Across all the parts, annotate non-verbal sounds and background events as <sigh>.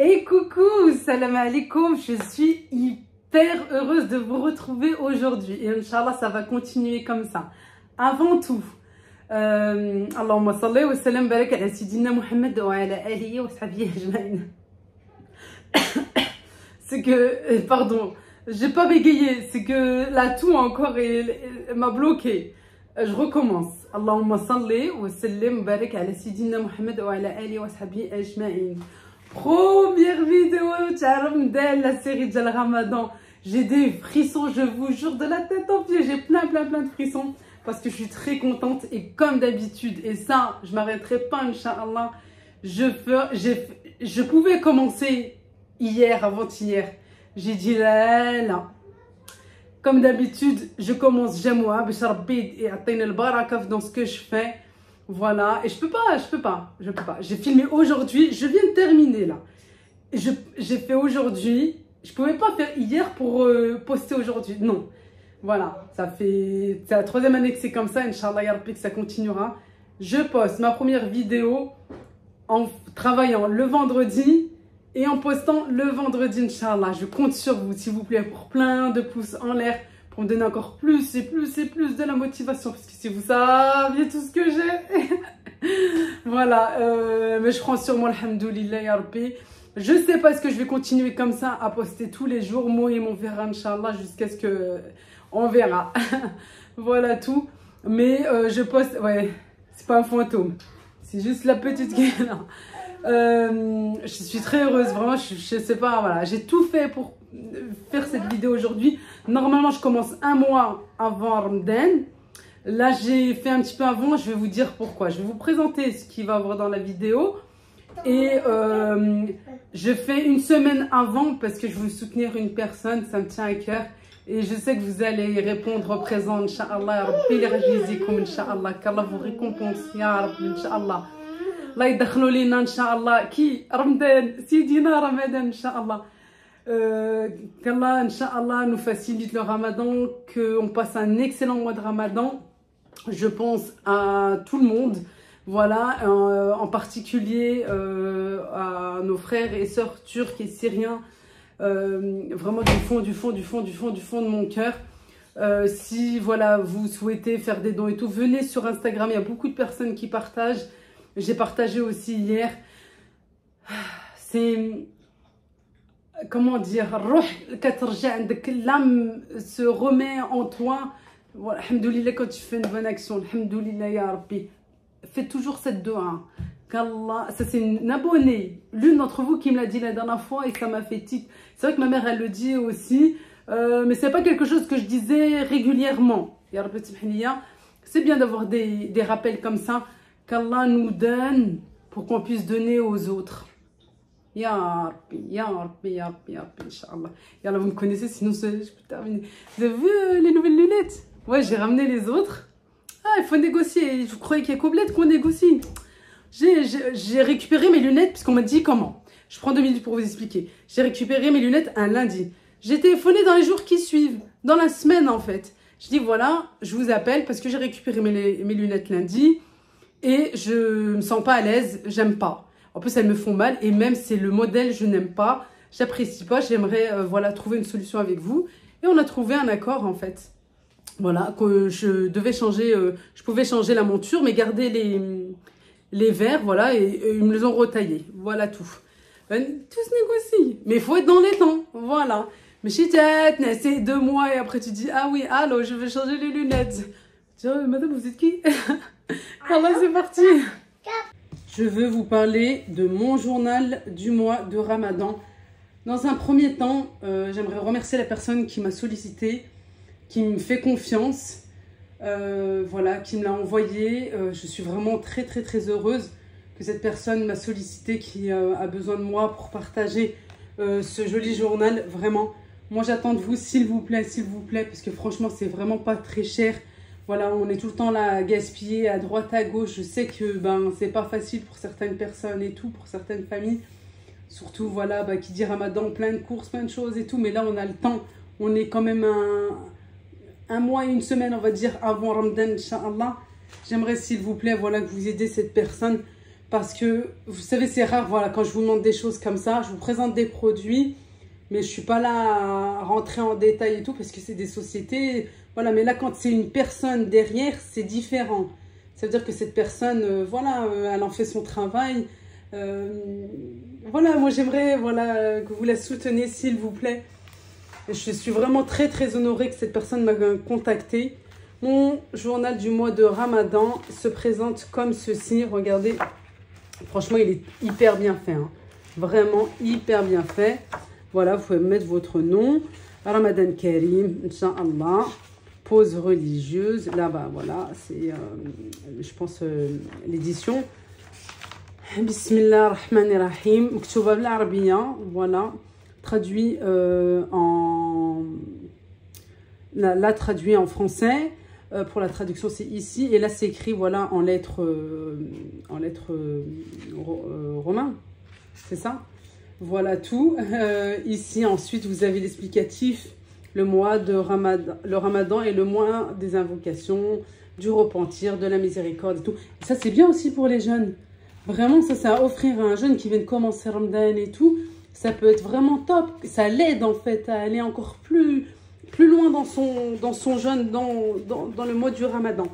Et coucou, salam alaikum, je suis hyper heureuse de vous retrouver aujourd'hui. Et Inch'Allah, ça va continuer comme ça. Avant tout, euh, Allahumma salli wa barak ala Sidina wa ala wa. <coughs> C'est que, euh, pardon, j'ai pas bégayé, c'est que la toux encore m'a bloqué. Je recommence. Wa ala Sidina wa ala wa ajma'in. Première vidéo de la série de Ramadan. J'ai des frissons, je vous jure, de la tête aux pieds. J'ai plein, plein, plein de frissons parce que je suis très contente et comme d'habitude, et ça, je m'arrêterai pas, Inch'Allah, je, je pouvais commencer hier, avant-hier. J'ai dit là, là. Comme d'habitude, je commence, j'aime et dans ce que je fais. Voilà, et je peux pas, je peux pas, je peux pas. J'ai filmé aujourd'hui, je viens de terminer là. J'ai fait aujourd'hui, je pouvais pas faire hier pour euh, poster aujourd'hui, non. Voilà, ça fait, c'est la troisième année que c'est comme ça, Inch'Allah, que ça continuera. Je poste ma première vidéo en travaillant le vendredi et en postant le vendredi, Inch'Allah. Je compte sur vous, s'il vous plaît, pour plein de pouces en l'air pour me donner encore plus et plus et plus de la motivation. Parce que si vous saviez tout ce que j'ai. <laughs> voilà. Euh, mais je prends sur moi, alhamdoulilah, ya Rabbi. Je sais pas ce que je vais continuer comme ça à poster tous les jours. Moi et mon verra, Inch'Allah, jusqu'à ce que... On verra. <laughs> voilà tout. Mais euh, je poste... Ouais, c'est pas un fantôme. C'est juste la petite euh, je suis très heureuse, vraiment, je, je sais pas, voilà, j'ai tout fait pour faire cette vidéo aujourd'hui. Normalement, je commence un mois avant Ramadan. Là, j'ai fait un petit peu avant, je vais vous dire pourquoi. Je vais vous présenter ce qu'il va y avoir dans la vidéo. Et euh, je fais une semaine avant parce que je veux soutenir une personne, ça me tient à cœur. Et je sais que vous allez répondre présent, Inch'Allah. Inch'Allah. Qu'Allah vous récompense, Ya Rabbi, Inch'Allah. Allah يدخلوا لنا Inch'Allah. Qui Ramadan, Sidina Ramadan, Inch'Allah. Euh, Qu'Allah, Inch'Allah, nous facilite le ramadan, qu'on passe un excellent mois de ramadan. Je pense à tout le monde, voilà, euh, en particulier euh, à nos frères et sœurs turcs et syriens, euh, vraiment du fond, du fond, du fond, du fond, du fond de mon cœur. Euh, si voilà, vous souhaitez faire des dons et tout, venez sur Instagram, il y a beaucoup de personnes qui partagent. J'ai partagé aussi hier. C'est comment dire, l'âme se remet en toi. Voilà, quand tu fais une bonne action, alhamdoulilah ya fais toujours cette doha. Qu'Allah, ça c'est une abonnée, l'une d'entre vous qui me l'a dit la dernière fois et ça m'a fait tic. C'est vrai que ma mère elle le dit aussi, euh, mais c'est pas quelque chose que je disais régulièrement. C'est bien d'avoir des, des rappels comme ça, qu'Allah nous donne pour qu'on puisse donner aux autres. Ya Rabbi, Ya Rabbi, Ya Rabbi, Ya Rabbi, vous me connaissez, sinon je peux terminer. Vous avez vu euh, les nouvelles lunettes? Ouais, j'ai ramené les autres. Ah, il faut négocier. Je croyais qu'il y a Coblette qu'on négocie. J'ai récupéré mes lunettes, puisqu'on m'a dit comment? Je prends deux minutes pour vous expliquer. J'ai récupéré mes lunettes un lundi. J'ai téléphoné dans les jours qui suivent, dans la semaine en fait. Je dis voilà, je vous appelle parce que j'ai récupéré mes lunettes lundi et je me sens pas à l'aise, j'aime pas. En plus, elles me font mal et même c'est le modèle, je n'aime pas, j'apprécie pas, j'aimerais euh, voilà trouver une solution avec vous. Et on a trouvé un accord en fait. Voilà, que je devais changer, euh, je pouvais changer la monture, mais garder les, les verres, voilà, et, ils me les ont retaillés. Voilà tout. Ben, tout se négocie, mais il faut être dans les temps, voilà. Mais si c'est deux mois et après tu dis, ah oui, allô, je vais changer les lunettes. Dis, madame, vous êtes qui <laughs> Alors c'est parti. Je veux vous parler de mon journal du mois de Ramadan. Dans un premier temps, euh, j'aimerais remercier la personne qui m'a sollicité, qui me fait confiance, euh, voilà, qui me l'a envoyé. Euh, je suis vraiment très très très heureuse que cette personne m'a sollicité, qui a besoin de moi pour partager ce joli journal. Vraiment, moi j'attends de vous, s'il vous plaît, s'il vous plaît, parce que franchement c'est vraiment pas très cher. Voilà, on est tout le temps là à gaspiller à droite, à gauche. Je sais que ben c'est pas facile pour certaines personnes et tout, pour certaines familles. Surtout, voilà, bah, qui dit Ramadan, plein de courses, plein de choses et tout. Mais là, on a le temps. On est quand même un, un mois et une semaine, on va dire, avant Ramadan, Inch'Allah. J'aimerais, s'il vous plaît, voilà, que vous aidez cette personne. Parce que, vous savez, c'est rare, voilà, quand je vous demande des choses comme ça, je vous présente des produits, mais je suis pas là à rentrer en détail et tout, parce que c'est des sociétés, voilà. Mais là, quand c'est une personne derrière, c'est différent. Ça veut dire que cette personne, euh, voilà, euh, elle en fait son travail. Euh, voilà, moi j'aimerais voilà, que vous la souteniez, s'il vous plaît. Je suis vraiment très très honorée que cette personne m'a contacté. Mon journal du mois de Ramadan se présente comme ceci. Regardez, Franchement, il est hyper bien fait. Hein. Vraiment hyper bien fait. Voilà, vous pouvez mettre votre nom. Ramadan Karim, Inch'Allah. Pause religieuse. Là-bas, voilà, c'est, euh, je pense, euh, l'édition. Bismillah ar-Rahman ar-Rahim. Voilà. Traduit euh, en... Là, traduit en français. Pour la traduction, c'est ici. Et là, c'est écrit voilà, en lettres, euh, en lettres romains. C'est ça? Voilà tout. ici, ensuite, vous avez l'explicatif. Le mois de Ramadan, le Ramadan et le mois des invocations, du repentir, de la miséricorde et tout. ça, c'est bien aussi pour les jeunes. Vraiment, ça, ça à offrir à un jeune qui vient de commencer Ramadan et tout. Ça peut être vraiment top. Ça l'aide, en fait, à aller encore plus plus loin dans son, dans son jeûne, dans, dans, le mois du ramadan.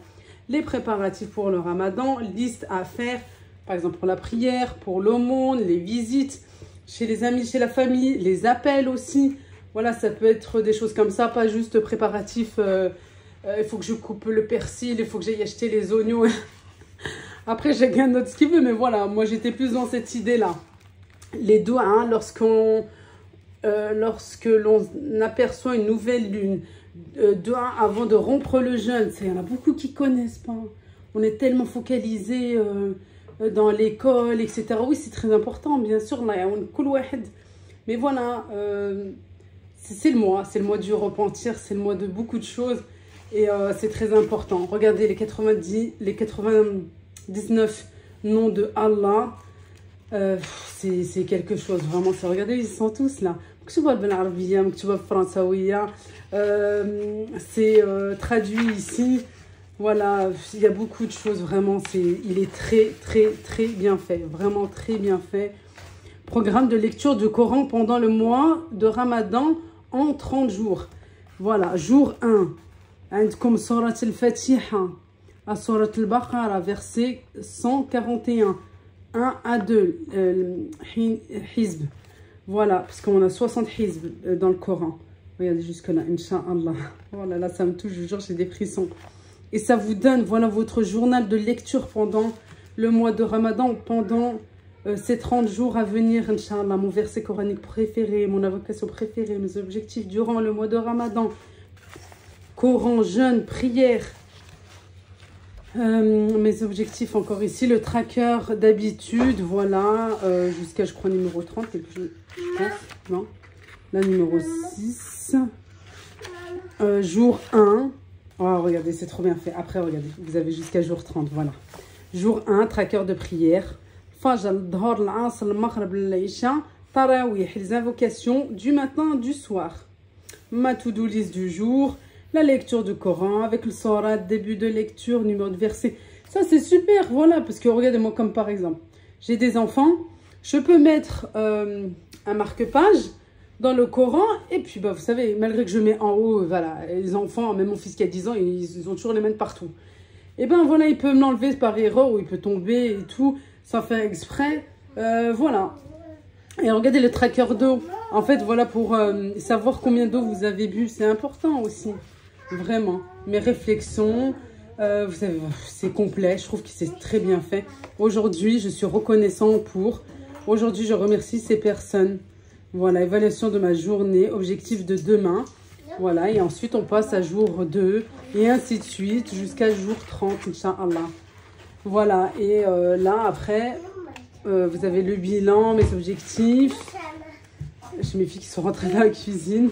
Les préparatifs pour le ramadan, liste à faire, par exemple pour la prière, pour l'aumône, les visites chez les amis, chez la famille, les appels aussi. Voilà, ça peut être des choses comme ça, pas juste préparatifs. Euh, euh, il faut que je coupe le persil, il faut que j'aille acheter les oignons. <laughs> Après, chacun note ce qu'il veut, mais voilà, moi j'étais plus dans cette idée-là. Les doigts, hein, lorsqu'on euh, lorsque l'on aperçoit une nouvelle lune, euh, avant de rompre le jeûne. Il y en a beaucoup qui connaissent pas. On est tellement focalisé euh, dans l'école, etc. Oui, c'est très important, bien sûr. Mais voilà, c'est le mois. C'est le mois du repentir, c'est le mois de beaucoup de choses. Et c'est très important. Regardez les 90, les 99 noms de Allah. c'est quelque chose, vraiment. Regardez, ils sont tous là. Euh, c'est euh, traduit ici voilà il y a beaucoup de choses vraiment c'est il est très très très bien fait vraiment très bien fait programme de lecture du Coran pendant le mois de Ramadan en 30 jours voilà jour 1 عندكم سورة الفاتحة سورة البقرة verset 141 1 à 2 حزب voilà, parce qu'on a 60 hizb euh, dans le Coran. Regardez jusque-là, Inch'Allah. <laughs> Voilà, là, ça me touche, je jure, j'ai des frissons. et ça vous donne, voilà, votre journal de lecture pendant le mois de Ramadan, pendant euh, ces 30 jours à venir, Inch'Allah. Mon verset coranique préféré, mon invocation préférée, mes objectifs durant le mois de Ramadan. Coran, jeûne, prière, euh, mes objectifs encore ici, le tracker d'habitude, voilà, euh, jusqu'à je crois numéro 30, quelque chose, non, la numéro 6, euh, jour 1, oh regardez, c'est trop bien fait, après regardez, vous avez jusqu'à jour 30, voilà, jour 1, tracker de prière, les invocations du matin, du soir, ma to-do list du jour, la lecture du Coran avec le Sorat, début de lecture, numéro de verset. Ça, c'est super, voilà, parce que regardez-moi comme par exemple, j'ai des enfants, je peux mettre euh, un marque-page dans le Coran, et puis, bah, vous savez, malgré que je mets en haut, voilà, les enfants, même mon fils qui a 10 ans, ils, ont toujours les mains partout. Et ben voilà, il peut m'enlever par erreur, ou il peut tomber et tout, sans faire exprès, euh, voilà. Et regardez le tracker d'eau. En fait, voilà, pour euh, savoir combien d'eau vous avez bu, c'est important aussi. Vraiment. Mes réflexions, euh, vous savez, c'est complet. Je trouve que c'est très bien fait. Aujourd'hui, je suis reconnaissant pour. Aujourd'hui, je remercie ces personnes. Voilà, évaluation de ma journée, objectif de demain. Voilà, et ensuite, on passe à jour 2 et ainsi de suite jusqu'à jour 30, Inch'Allah. Voilà, et euh, là, après, euh, vous avez le bilan, mes objectifs. J'ai mes filles qui sont rentrées dans la cuisine.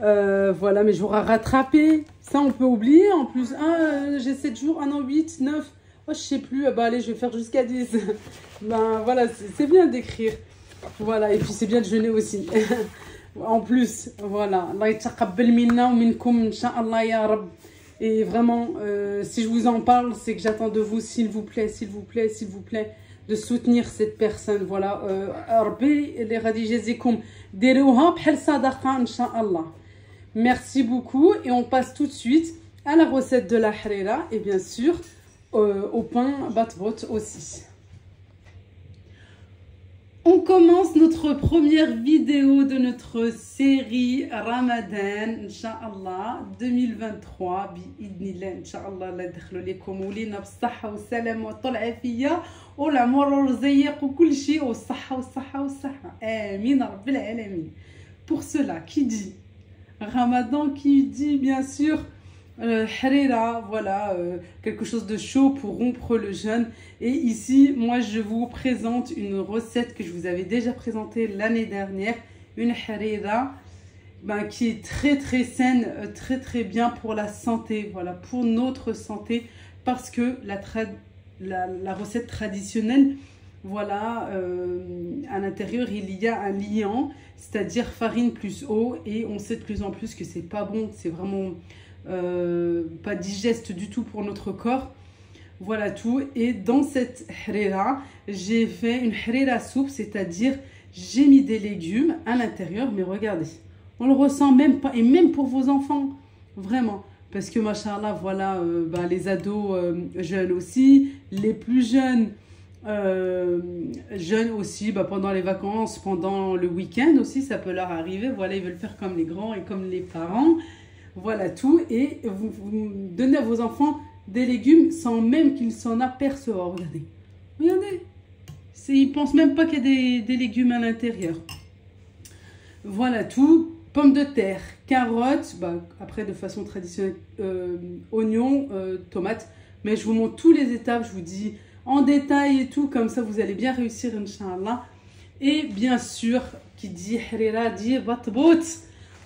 Euh, voilà, mes jours à rattraper. Ça, on peut oublier. En plus, ah, j'ai 7 jours, ah non, 8, 9. Oh, je sais plus. Ah bah, allez, je vais faire jusqu'à 10. <laughs> ben, voilà, c'est bien d'écrire. Voilà, et puis c'est bien de jeûner aussi. <laughs> en plus, voilà. Et vraiment, euh, si je vous en parle, c'est que j'attends de vous, s'il vous plaît, s'il vous plaît, s'il vous plaît, de soutenir cette personne. Voilà. Euh, Merci beaucoup. Et on passe tout de suite à la recette de la harira et bien sûr euh, au pain batvot aussi. On commence notre première vidéo de notre série Ramadan, Inch'Allah, 2023. بإذن Inch'Allah, لا يدخلوا لكم ولينا بالصحة والسلامة والعافية والعمر والرزيق وكل شيء والصحة والصحة والصحة. آمين رب العالمين. Pour cela, qui dit Ramadan, qui dit bien sûr euh, voilà, euh, quelque chose de chaud pour rompre le jeûne. Et ici, moi, je vous présente une recette que je vous avais déjà présentée l'année dernière, une harira ben, qui est très très saine, euh, très très bien pour la santé, voilà, pour notre santé, parce que la, la, recette traditionnelle, voilà, à l'intérieur, il y a un liant, c'est-à-dire farine plus eau, et on sait de plus en plus que c'est pas bon, c'est vraiment euh, pas digeste du tout pour notre corps. Voilà tout. Et dans cette harira, j'ai fait une harira soupe, c'est-à-dire j'ai mis des légumes à l'intérieur. Mais regardez, on le ressent même pas. Et même pour vos enfants, vraiment. Parce que, machallah, voilà, euh, bah, les ados euh, jeunes aussi, les plus jeunes, jeunes aussi, bah, pendant les vacances, pendant le week-end aussi, ça peut leur arriver. Voilà, ils veulent faire comme les grands et comme les parents. Voilà tout. Et vous, donnez à vos enfants des légumes sans même qu'ils s'en aperçoivent. Regardez. Regardez. Ils ne pensent même pas qu'il y a des, légumes à l'intérieur. Voilà tout. Pommes de terre, carottes, bah, après de façon traditionnelle, euh, oignons, euh, tomates. Mais je vous montre tous les étapes, je vous dis en détail et tout, comme ça vous allez bien réussir, Inch'Allah. Et bien sûr, qui dit harira, dit batbout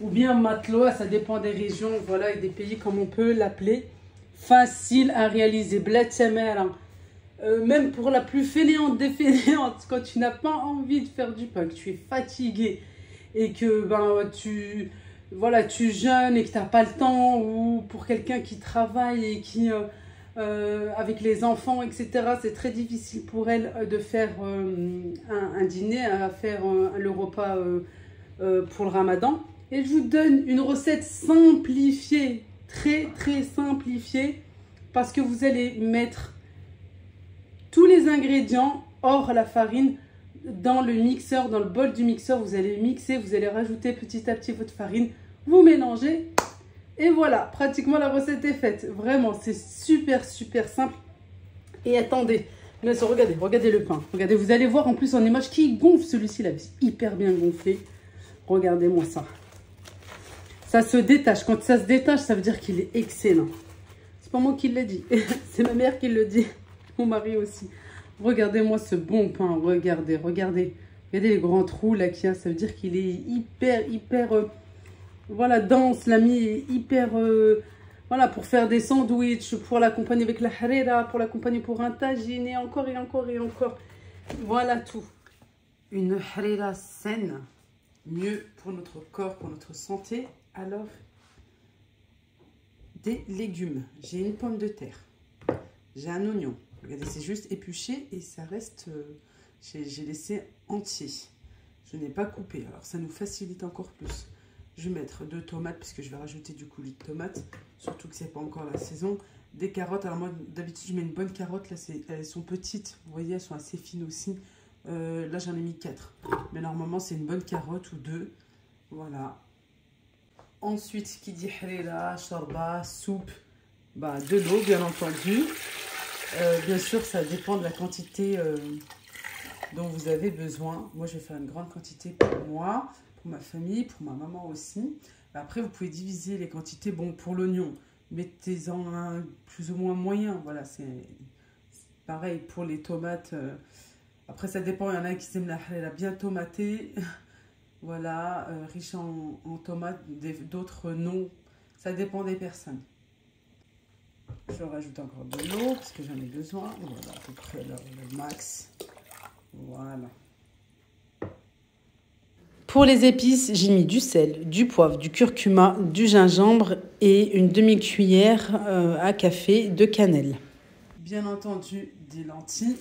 ou bien matelot, ça dépend des régions voilà, et des pays comme on peut l'appeler. Facile à réaliser, hein. euh, même pour la plus fainéante des <laughs> fainéantes, quand tu n'as pas envie de faire du pain, que tu es fatigué et que ben, tu, voilà, tu jeûnes et que tu n'as pas le temps, ou pour quelqu'un qui travaille et qui, euh, euh, avec les enfants, etc., c'est très difficile pour elle de faire un, dîner, à faire le repas pour le ramadan. Et je vous donne une recette simplifiée, très très simplifiée, parce que vous allez mettre tous les ingrédients, hors la farine, dans le mixeur, dans le bol du mixeur. Vous allez mixer, vous allez rajouter petit à petit votre farine, vous mélangez. Et voilà, pratiquement la recette est faite. Vraiment, c'est super super simple. Et attendez, regardez, regardez le pain. Regardez, vous allez voir en plus en image qui gonfle celui-ci là, hyper bien gonflé. Regardez-moi ça. Ça se détache. Quand ça se détache, ça veut dire qu'il est excellent. C'est pas moi qui l'ai dit. <laughs> C'est ma mère qui le dit. Mon mari aussi. Regardez-moi ce bon pain. Regardez, regardez. Regardez les grands trous là qu'il y a. Ça veut dire qu'il est hyper, hyper... Euh, voilà, dense. L'ami est hyper... Euh, voilà, pour faire des sandwichs, pour l'accompagner avec la harira, pour l'accompagner pour un tagine, et encore et encore et encore. Voilà tout. Une harira saine, mieux pour notre corps, pour notre santé, alors, des légumes. J'ai une pomme de terre. J'ai un oignon. Regardez, c'est juste épluché et ça reste... Euh, j'ai laissé entier. Je n'ai pas coupé. Alors, ça nous facilite encore plus. Je vais mettre deux tomates puisque je vais rajouter du coulis de tomates. Surtout que c'est pas encore la saison. Des carottes. Alors, moi, d'habitude, je mets une bonne carotte. Là, elles sont petites. Vous voyez, elles sont assez fines aussi. Euh, là, j'en ai mis quatre. Mais normalement, c'est une bonne carotte ou deux. Voilà. Ensuite, qui dit harira, shorba, soupe, bah, de l'eau, bien entendu. Euh, bien sûr, ça dépend de la quantité euh, dont vous avez besoin. Moi, je vais faire une grande quantité pour moi, pour ma famille, pour ma maman aussi. Après, vous pouvez diviser les quantités. Bon, pour l'oignon, mettez-en un plus ou moins moyen. Voilà, c'est pareil pour les tomates. Euh, après, ça dépend. Il y en a qui aiment la harira bien tomatée. <laughs> Voilà, euh, riche en, tomates, d'autres non. Ça dépend des personnes. Je rajoute encore de l'eau parce que j'en ai besoin. Voilà, à peu près le, max. Voilà. Pour les épices, j'ai mis du sel, du poivre, du curcuma, du gingembre et une demi-cuillère euh, à café de cannelle. Bien entendu, des lentilles.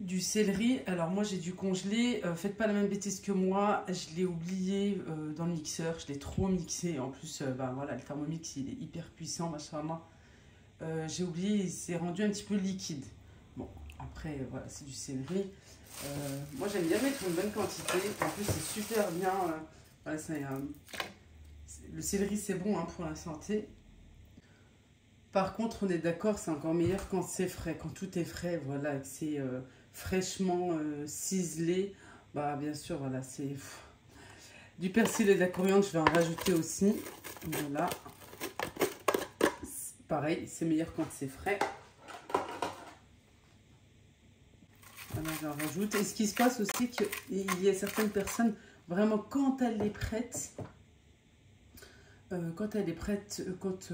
Du céleri. Alors moi j'ai dû congeler. Euh, faites pas la même bêtise que moi. Je l'ai oublié euh, dans le mixeur. Je l'ai trop mixé. En plus, euh, bah, voilà, le thermomix il est hyper puissant, machin. j'ai oublié, il s'est rendu un petit peu liquide. Bon, après voilà, c'est du céleri. moi j'aime bien mettre une bonne quantité. En plus c'est super bien. voilà, le céleri c'est bon hein, pour la santé. Par contre, on est d'accord, c'est encore meilleur quand c'est frais, quand tout est frais, voilà, que c'est fraîchement euh, ciselé. Bah, bien sûr, voilà, c'est du persil et de la coriandre. Je vais en rajouter aussi. Voilà. Pareil, c'est meilleur quand c'est frais. Voilà, j'en rajoute. Et ce qui se passe aussi, qu'il y a certaines personnes, vraiment, quand elles les prêtent, euh, quand elle est prête, euh, quand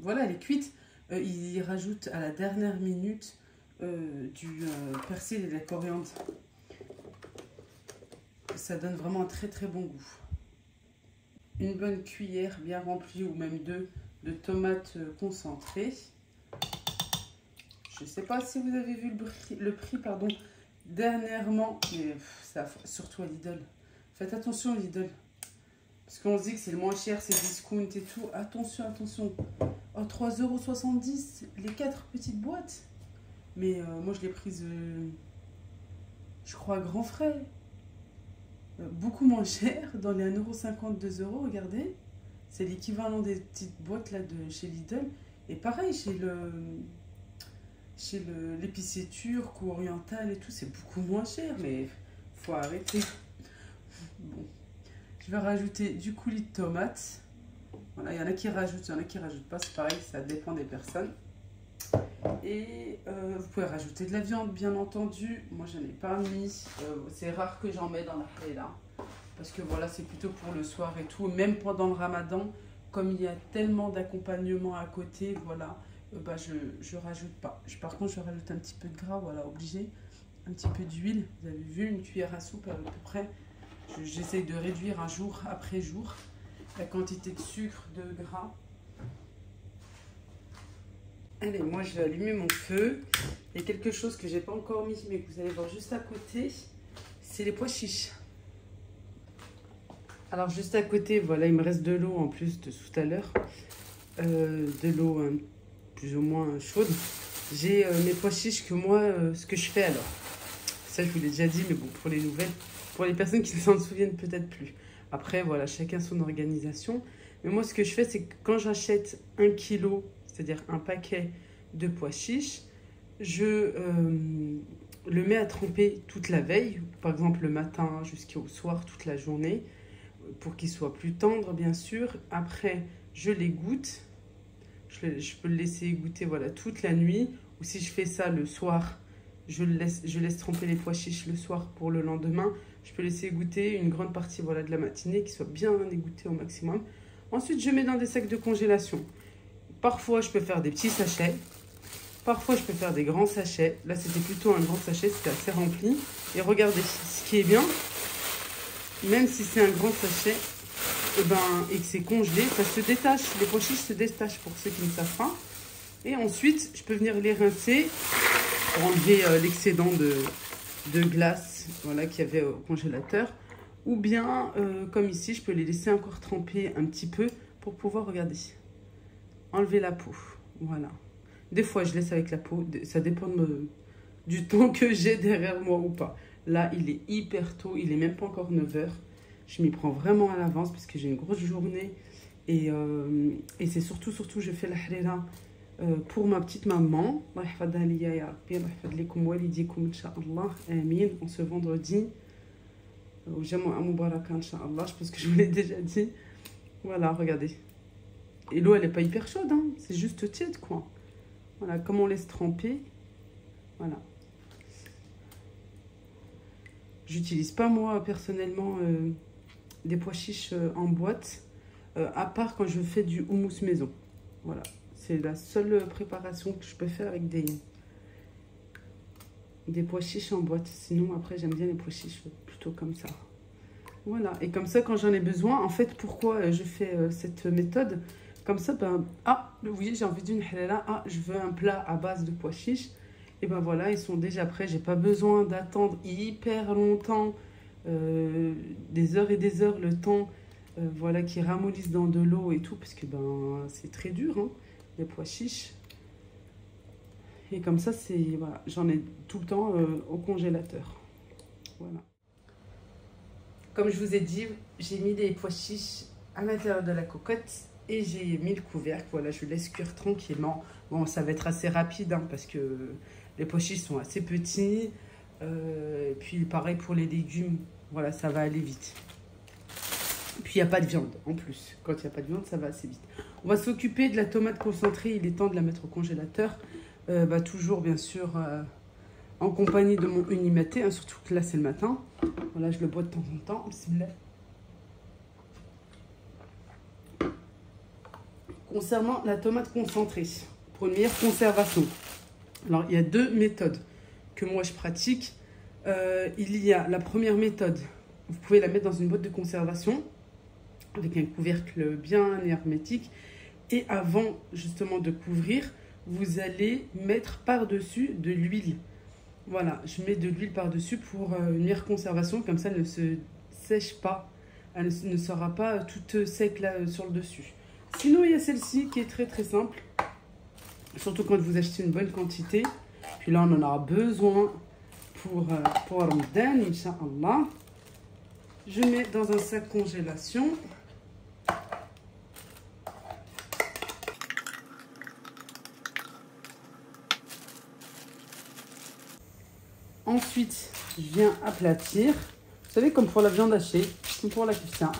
voilà, elle est cuite, ils rajoutent à la dernière minute euh, du euh, persil et de la coriandre. Ça donne vraiment un très très bon goût. Une bonne cuillère bien remplie ou même deux de tomates euh, concentrées. Je ne sais pas si vous avez vu le prix, pardon, dernièrement, mais ça, surtout à Lidl. Faites attention Lidl. Parce qu'on se dit que c'est le moins cher, c'est discount et tout. Attention, attention. Oh, 3,70€ les quatre petites boîtes. Mais euh, moi, je l'ai prise, euh, je crois, à grands frais. Euh, beaucoup moins cher, dans les 1,50€, 2€, regardez. C'est l'équivalent des petites boîtes là de chez Lidl. Et pareil, chez le chez l'épicier turc ou oriental et tout, c'est beaucoup moins cher, mais faut arrêter. Bon. Je vais rajouter du coulis de tomate. Voilà, il y en a qui rajoutent, il y en a qui rajoutent pas, c'est pareil, ça dépend des personnes. Et euh, vous pouvez rajouter de la viande, bien entendu. Moi, je n'en ai pas mis. Euh, c'est rare que j'en mets dans la là. Parce que voilà, c'est plutôt pour le soir et tout. Même pendant le ramadan, comme il y a tellement d'accompagnement à côté, voilà, euh, bah, je ne rajoute pas. Par contre, je rajoute un petit peu de gras, voilà, obligé. Un petit peu d'huile. Vous avez vu, une cuillère à soupe à peu près. J'essaye de réduire un jour après jour la quantité de sucre, de gras. Allez, moi je vais allumer mon feu. Il y a quelque chose que j'ai pas encore mis, mais que vous allez voir juste à côté. C'est les pois chiches. Alors juste à côté, voilà, il me reste de l'eau en plus de tout à l'heure. Euh, de l'eau hein, plus ou moins chaude. J'ai euh, mes pois chiches que moi, euh, ce que je fais alors. Ça, je vous l'ai déjà dit, mais bon, pour les nouvelles, pour les personnes qui ne s'en souviennent peut-être plus. Après, voilà, chacun son organisation. Mais moi, ce que je fais, c'est que quand j'achète un kilo c'est-à-dire un paquet de pois chiches, je euh, le mets à tremper toute la veille, par exemple le matin jusqu'au soir, toute la journée, pour qu'il soit plus tendre, bien sûr. Après, je les goûte. Je, peux le laisser goûter voilà, toute la nuit. Ou si je fais ça le soir, je laisse, je tremper les pois chiches le soir pour le lendemain. Je peux laisser goûter une grande partie voilà, de la matinée, qui soit bien égouttée au maximum. Ensuite, je mets dans des sacs de congélation. Parfois, je peux faire des petits sachets. Parfois, je peux faire des grands sachets. Là, c'était plutôt un grand sachet, c'était assez rempli. Et regardez, ce qui est bien, même si c'est un grand sachet, et, eh ben, et que c'est congelé, ça se détache. Les pois se détachent pour ceux qui ne savent pas. Et ensuite, je peux venir les rincer pour enlever euh, l'excédent de, glace voilà, qu'il y avait au congélateur. Ou bien, euh, comme ici, je peux les laisser encore tremper un petit peu pour pouvoir, regarder, enlever la peau. Voilà. Des fois, je laisse avec la peau. Ça dépend du <laughs> temps que j'ai derrière moi ou pas. Là, il est hyper tôt. Il est même pas encore 9h. Je m'y prends vraiment à l'avance parce que j'ai une grosse journée. Et, euh, et c'est surtout, surtout, je fais la harira euh, pour ma petite maman. En ce vendredi. Euh, je pense que je vous l'ai <laughs> déjà dit. Voilà, regardez. Et l'eau, elle n'est pas hyper chaude, hein. c'est juste tiède, quoi. Voilà, comme on laisse tremper. Voilà. J'utilise pas, moi, personnellement, euh, des pois chiches euh, en boîte, euh, à part quand je fais du houmous maison. Voilà, c'est la seule préparation que je peux faire avec des, des pois chiches en boîte. Sinon, après, j'aime bien les pois chiches plutôt comme ça. Voilà, et comme ça, quand j'en ai besoin, en fait, pourquoi je fais cette méthode? Comme ça, ben, ah, oui, j'ai envie d'une halala. Ah, je veux un plat à base de pois chiches. Et ben voilà, ils sont déjà prêts. J'ai pas besoin d'attendre hyper longtemps, euh, des heures et des heures, le temps euh, voilà, qui ramollissent dans de l'eau et tout, parce que ben c'est très dur, hein, les pois chiches. Et comme ça, c'est voilà, j'en ai tout le temps euh, au congélateur. Voilà. Comme je vous ai dit, j'ai mis des pois chiches à l'intérieur de la cocotte et j'ai mis le couvercle. Voilà, je laisse cuire tranquillement. Bon, ça va être assez rapide hein, parce que les pois chiches sont assez petits. Euh, et puis pareil pour les légumes, voilà, ça va aller vite. Puis il n'y a pas de viande en plus. Quand il n'y a pas de viande, ça va assez vite. On va s'occuper de la tomate concentrée. Il est temps de la mettre au congélateur. Euh, bah, toujours bien sûr euh, en compagnie de mon unimaté, hein, surtout que là c'est le matin. Voilà, je le bois de temps en temps. Concernant la tomate concentrée, pour une meilleure conservation, alors il y a deux méthodes que moi je pratique. Euh, il y a la première méthode, vous pouvez la mettre dans une boîte de conservation avec un couvercle bien hermétique. Et avant justement de couvrir, vous allez mettre par-dessus de l'huile. Voilà, je mets de l'huile par-dessus pour euh, une meilleure conservation, comme ça elle ne se sèche pas, elle ne sera pas toute sec là euh, sur le dessus. Sinon, il y a celle-ci qui est très très simple, surtout quand vous achetez une bonne quantité. Puis là, on en aura besoin pour, euh, pour Ramadan, Inch'Allah. Je mets dans un sac congélation. Ensuite, je viens aplatir. Vous savez, comme pour la viande hachée, comme pour la kifta.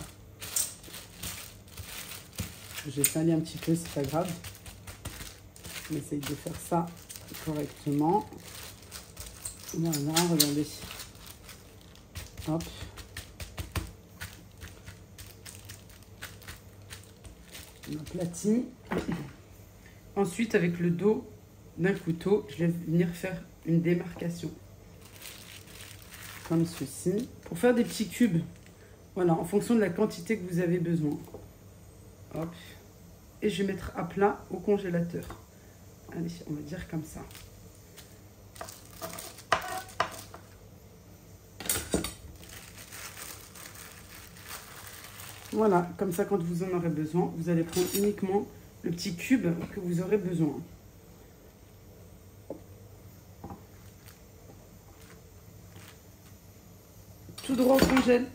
J'ai salé un petit peu, c'est pas grave. On essaye de faire ça correctement. Voilà, regardez. Hop. On aplatit. Ensuite, avec le dos d'un couteau, je vais venir faire une démarcation comme ceci, pour faire des petits cubes. Voilà, en fonction de la quantité que vous avez besoin. Et je vais mettre à plat au congélateur. Allez, on va dire comme ça. Voilà, comme ça, quand vous en aurez besoin, vous allez prendre uniquement le petit cube que vous aurez besoin. tout droit au congèle.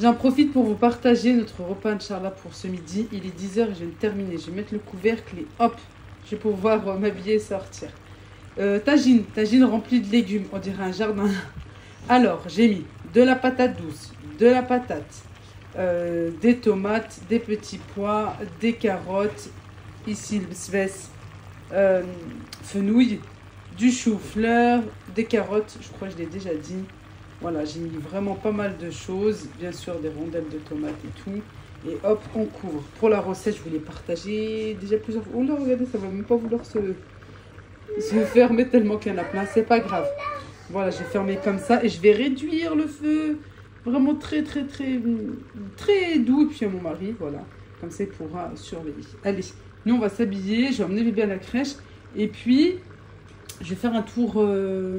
J'en profite pour vous partager notre repas, Inch'Allah, pour ce midi. Il est 10h et je viens de terminer. Je vais mettre le couvercle et hop, je vais pouvoir euh, m'habiller et sortir. Euh, tagine, tagine remplie de légumes, on dirait un jardin. <laughs> Alors, j'ai mis de la patate douce, de la patate, euh, des tomates, des petits pois, des carottes, ici le sves, fenouil, du chou-fleur, des carottes, je crois que je l'ai déjà dit. Voilà, j'ai mis vraiment pas mal de choses, bien sûr des rondelles de tomates et tout. Et hop, on couvre. Pour la recette, je voulais partager déjà plusieurs fois. Oh là, regardez, ça va même pas vouloir se, se <laughs> fermer tellement qu'il y en a plein. C'est pas grave. Voilà, j'ai fermé comme ça et je vais réduire le feu. Vraiment très, très, très, très doux. Et puis à mon mari, voilà. Comme ça, il pourra surveiller. Allez, nous, on va s'habiller. Je vais emmener bébé à la crèche. Et puis, je vais faire un tour euh,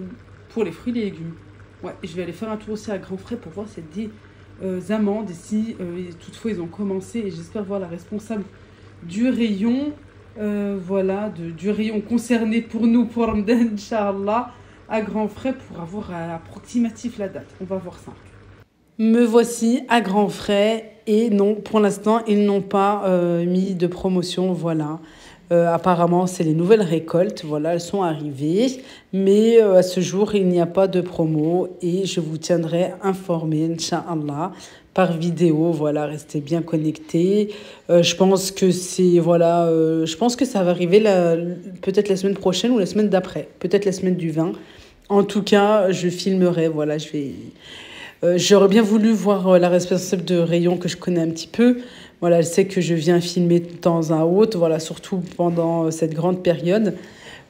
pour les fruits et les légumes. Ouais, je vais aller faire un tour aussi à Grand Frais pour voir s'il y a des euh, amandes, si euh, toutefois ils ont commencé. Et j'espère voir la responsable du rayon, voilà, du rayon concerné pour nous, pour Ramadan, Inch'Allah, à Grand Frais pour avoir approximatif la date. On va voir ça. Me voici à Grand Frais et non, pour l'instant, ils n'ont pas mis de promotion, voilà. Euh, apparemment, c'est les nouvelles récoltes. Voilà, elles sont arrivées. Mais euh, à ce jour, il n'y a pas de promo et je vous tiendrai informé, Inch'Allah, par vidéo. Voilà, restez bien connectés. Euh, je pense que c'est, voilà, je pense que ça va arriver peut-être la semaine prochaine ou la semaine d'après. Peut-être la semaine du 20. En tout cas, je filmerai. Voilà, je vais. J'aurais bien voulu voir la responsable de rayon que je connais un petit peu. Voilà, elle sait que je viens filmer de temps à autre, voilà, surtout pendant euh, cette grande période,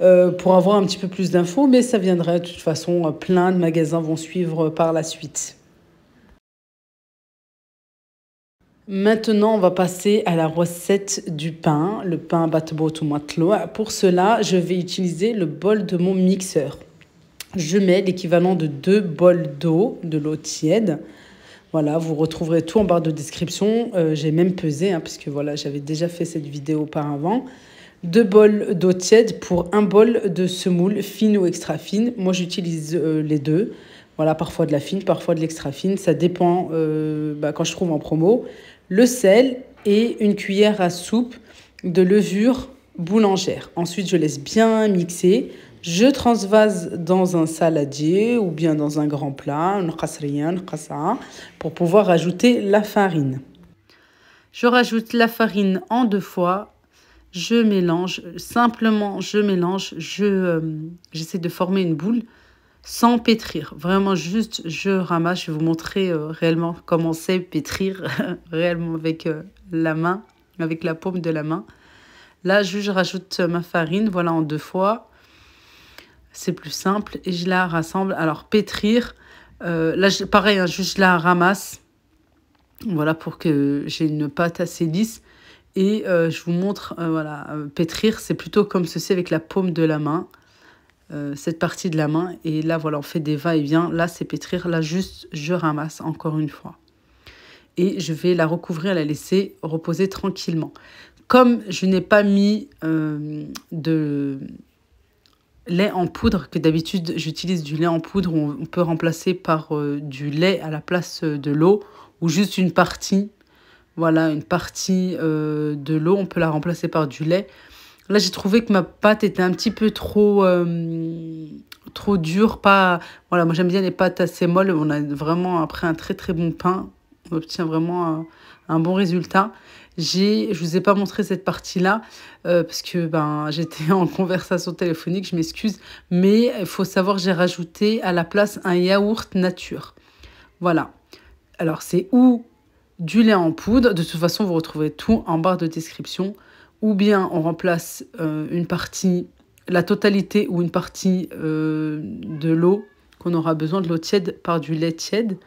euh, pour avoir un petit peu plus d'infos, mais ça viendrait de toute façon, euh, plein de magasins vont suivre par la suite. Maintenant, on va passer à la recette du pain, le pain batbot ou matlo. Pour cela, je vais utiliser le bol de mon mixeur. Je mets l'équivalent de deux bols d'eau, de l'eau tiède. Voilà, vous retrouverez tout en barre de description. Euh, j'ai même pesé, hein, parce voilà, j'avais déjà fait cette vidéo auparavant. Deux bols d'eau tiède pour un bol de semoule fine ou extra fine. Moi, j'utilise euh, les deux. Voilà, parfois de la fine, parfois de l'extra fine. Ça dépend euh, bah, quand je trouve en promo le sel et une cuillère à soupe de levure boulangère. Ensuite, je laisse bien mixer. Je transvase dans un saladier ou bien dans un grand plat, pour pouvoir ajouter la farine. Je rajoute la farine en deux fois. Je mélange, simplement je mélange, je euh, j'essaie de former une boule sans pétrir. Vraiment juste, je ramasse. Je vais vous montrer euh, réellement comment c'est pétrir <laughs> réellement avec euh, la main, avec la paume de la main. Là, je, rajoute ma farine, voilà, en deux fois. C'est plus simple et je la rassemble. Alors, pétrir, euh, là, pareil, hein, juste je la ramasse. Voilà, pour que j'ai une pâte assez lisse. Et je vous montre, voilà, pétrir, c'est plutôt comme ceci avec la paume de la main. Euh, cette partie de la main. Et là, voilà, on fait des va-et-vient. Là, c'est pétrir. Là, juste, je ramasse encore une fois. Et je vais la recouvrir, la laisser reposer tranquillement. Comme je n'ai pas mis euh, de lait en poudre, que d'habitude j'utilise du lait en poudre, on peut remplacer par euh, du lait à la place de l'eau, ou juste une partie, voilà, une partie de l'eau, on peut la remplacer par du lait. Là, j'ai trouvé que ma pâte était un petit peu trop, euh, trop dure. Pas, voilà, moi, j'aime bien les pâtes assez molles. On a vraiment, après, un très, très bon pain. On obtient vraiment un, bon résultat. J'ai, je vous ai pas montré cette partie-là euh, parce que ben, j'étais <laughs> en conversation téléphonique, je m'excuse. Mais il faut savoir j'ai rajouté à la place un yaourt nature. Voilà. Alors, c'est ou du lait en poudre. De toute façon, vous retrouvez tout en barre de description ou bien on remplace euh, une partie, la totalité ou une partie euh, de l'eau qu'on aura besoin de l'eau tiède par du lait tiède,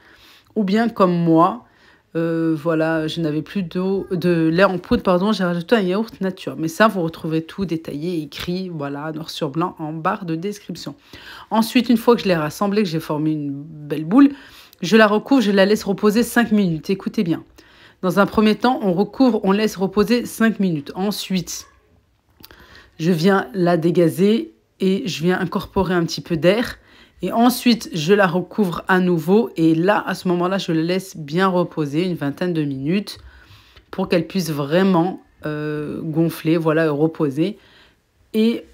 ou bien comme moi, euh, voilà, je n'avais plus d'eau, de lait en poudre, pardon, j'ai rajouté un yaourt nature. Mais ça, vous retrouvez tout détaillé, écrit, voilà, noir sur blanc en barre de description. Ensuite, une fois que je l'ai rassemblé, que j'ai formé une belle boule, je la recouvre, je la laisse reposer 5 minutes. Écoutez bien. Dans un premier temps, on recouvre, on laisse reposer 5 minutes. Ensuite, je viens la dégazer et je viens incorporer un petit peu d'air. Et ensuite, je la recouvre à nouveau. Et là, à ce moment-là, je la laisse bien reposer une vingtaine de minutes pour qu'elle puisse vraiment euh, gonfler, voilà, reposer. Et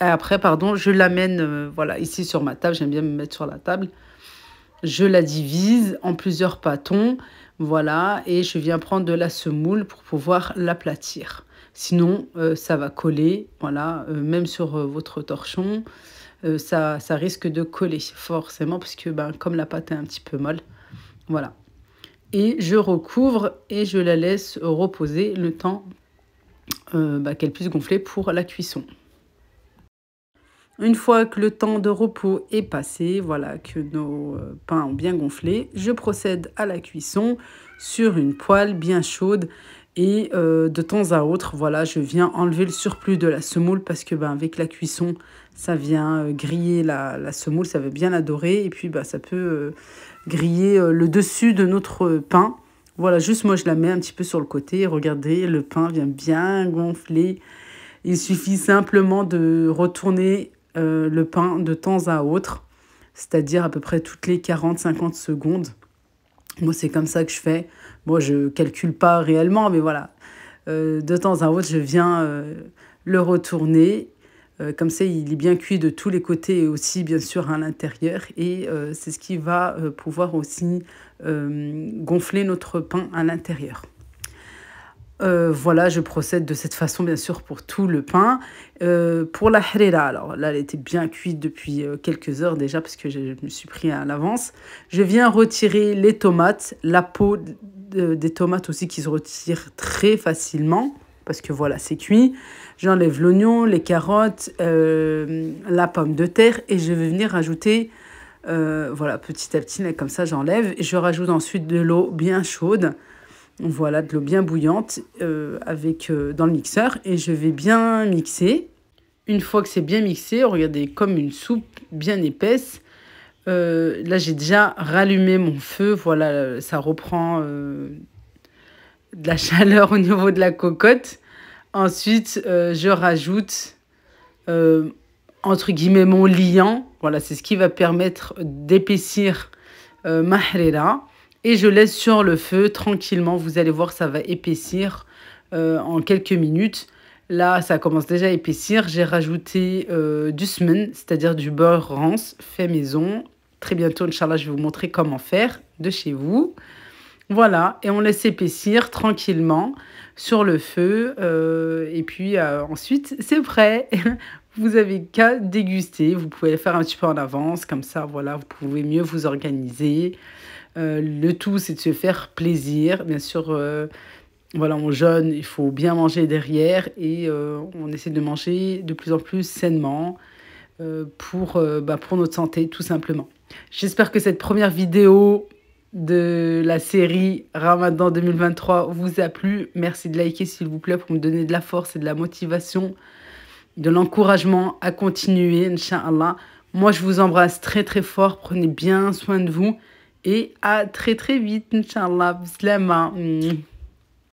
après, pardon, je l'amène euh, voilà, ici sur ma table. J'aime bien me mettre sur la table. Je la divise en plusieurs pâtons. Voilà, et je viens prendre de la semoule pour pouvoir l'aplatir. Sinon, euh, ça va coller, voilà, euh, même sur votre torchon, ça, ça risque de coller forcément parce que ben, comme la pâte est un petit peu molle, voilà. Et je recouvre et je la laisse reposer le temps bah, qu'elle puisse gonfler pour la cuisson. Une fois que le temps de repos est passé, voilà que nos euh, pains ont bien gonflé, je procède à la cuisson sur une poêle bien chaude et euh, de temps à autre, voilà, je viens enlever le surplus de la semoule parce que ben, avec la cuisson, ça vient euh, griller la, semoule, ça veut bien la dorer et puis ben, ça peut griller le dessus de notre pain. Voilà, juste moi je la mets un petit peu sur le côté. Regardez, le pain vient bien gonfler. Il suffit simplement de retourner euh, le pain de temps à autre, c'est-à-dire à peu près toutes les 40-50 secondes. Moi, c'est comme ça que je fais. Moi, je calcule pas réellement, mais voilà. Euh, de temps à autre, je viens euh, le retourner. comme ça, il est bien cuit de tous les côtés et aussi, bien sûr, à l'intérieur. Et c'est ce qui va pouvoir aussi gonfler notre pain à l'intérieur. Euh, voilà, je procède de cette façon, bien sûr, pour tout le pain. Euh, pour la harira, alors là, elle était bien cuite depuis euh, quelques heures déjà, parce que je, me suis pris à l'avance. Je viens retirer les tomates, la peau des tomates aussi qui se retire très facilement, parce que voilà, c'est cuit. J'enlève l'oignon, les carottes, la pomme de terre, et je vais venir rajouter, voilà, petit à petit, comme ça, j'enlève. Et je rajoute ensuite de l'eau bien chaude Voilà, de l'eau bien bouillante euh, euh, dans le mixeur. Et je vais bien mixer. Une fois que c'est bien mixé, regardez, comme une soupe bien épaisse. Euh, là, j'ai déjà rallumé mon feu. Voilà, ça reprend de la <laughs> chaleur au niveau de la cocotte. Ensuite, je rajoute, entre guillemets, mon liant. Voilà, c'est ce qui va permettre d'épaissir ma harira et je laisse sur le feu tranquillement. Vous allez voir, ça va épaissir euh, en quelques minutes. Là, ça commence déjà à épaissir. J'ai rajouté euh, du semen, c'est-à-dire du beurre rance fait maison. Très bientôt, Inch'Allah, je vais vous montrer comment faire de chez vous. Voilà, et on laisse épaissir tranquillement sur le feu. Euh, et puis ensuite, c'est prêt. <laughs> vous avez qu'à déguster. Vous pouvez le faire un petit peu en avance, comme ça, voilà, vous pouvez mieux vous organiser. Euh, le tout, c'est de se faire plaisir. Bien sûr, euh, voilà, on jeûne, il faut bien manger derrière et euh, on essaie de manger de plus en plus sainement pour, bah, pour notre santé, tout simplement. J'espère que cette première vidéo de la série Ramadan 2023 vous a plu. Merci de liker s'il vous plaît pour me donner de la force et de la motivation, de l'encouragement à continuer, Inch'Allah. Moi, je vous embrasse très très fort. Prenez bien soin de vous et à très très vite, Inch'Allah. Bislama.